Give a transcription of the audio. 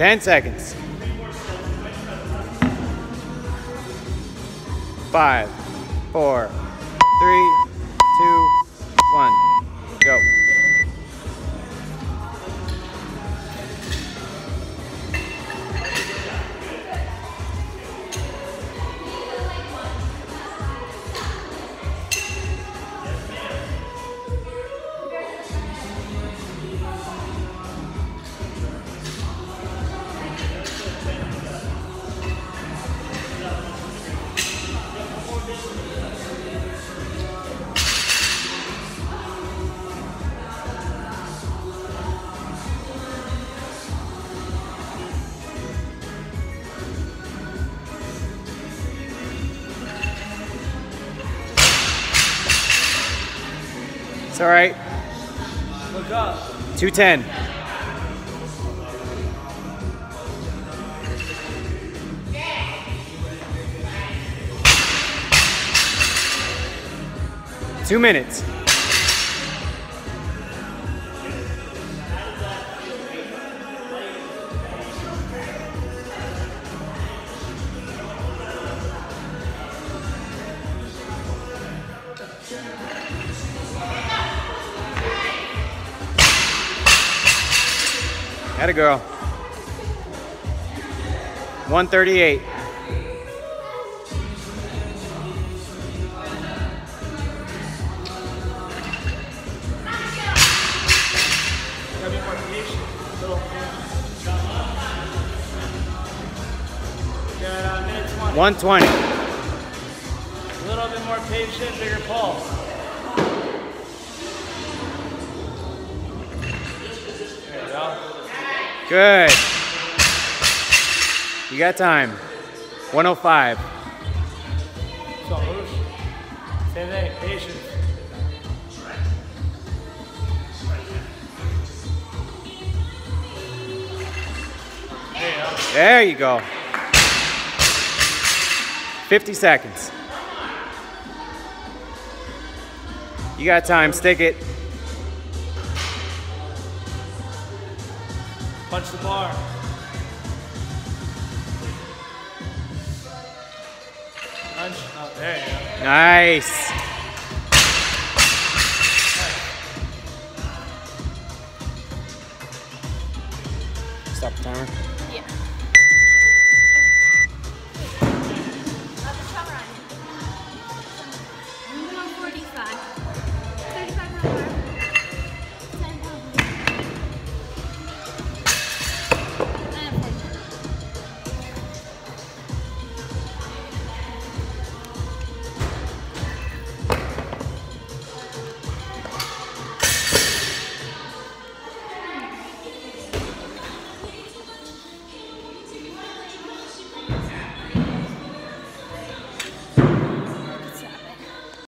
10 seconds. Five, four, three, two, one, It's all right. Look up. 210. Two minutes. Had a girl. 138. Gotta be more patient. Little. Got uh, minute 20. 120. A little bit more patient, bigger pulse. Good. You got time. 105. So, Moosh. Patience. There you go. There you go. 50 seconds. You got time. Stick it. Punch the bar. Punch. Oh, there you go. Nice. Stop the timer.